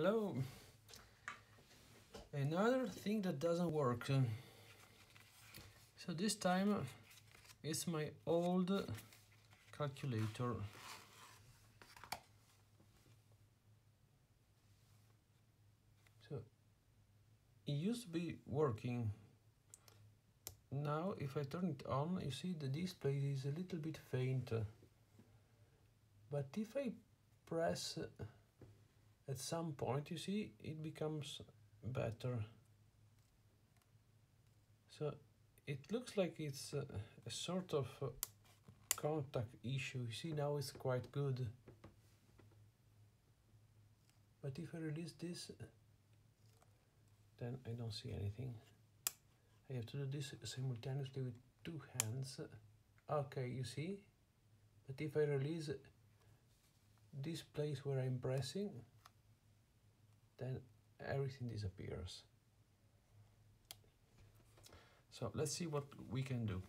Hello. Another thing that doesn't work. So this time it's my old calculator. So it used to be working. Now if I turn it on, you see the display is a little bit faint. But if I press at some point, you see, it becomes better. So it looks like it's a, a sort of a contact issue. You see, now it's quite good. But if I release this, then I don't see anything. I have to do this simultaneously with two hands. Okay, you see? But if I release this place where I'm pressing, then everything disappears. So let's see what we can do.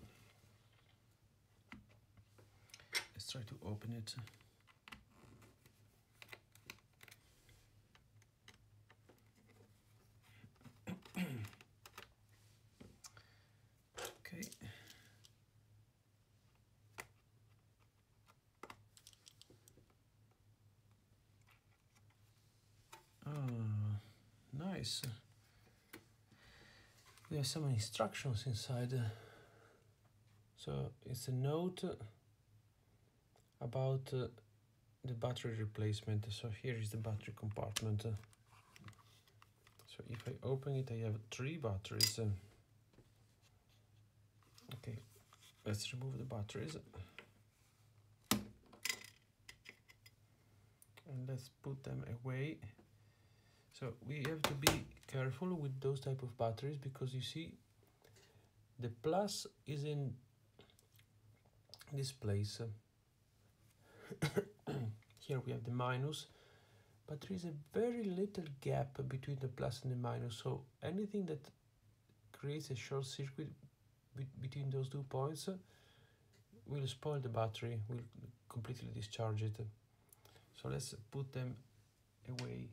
Let's try to open it. okay. Ah, nice. Uh, we have some instructions inside. Uh, so it's a note about uh, the battery replacement. So here is the battery compartment. Uh, so if I open it, I have three batteries. Okay, let's remove the batteries. And let's put them away. So we have to be careful with those type of batteries because you see the plus is in this place. Here we have the minus, but there is a very little gap between the plus and the minus. So anything that creates a short circuit be between those two points will spoil the battery, will completely discharge it. So let's put them away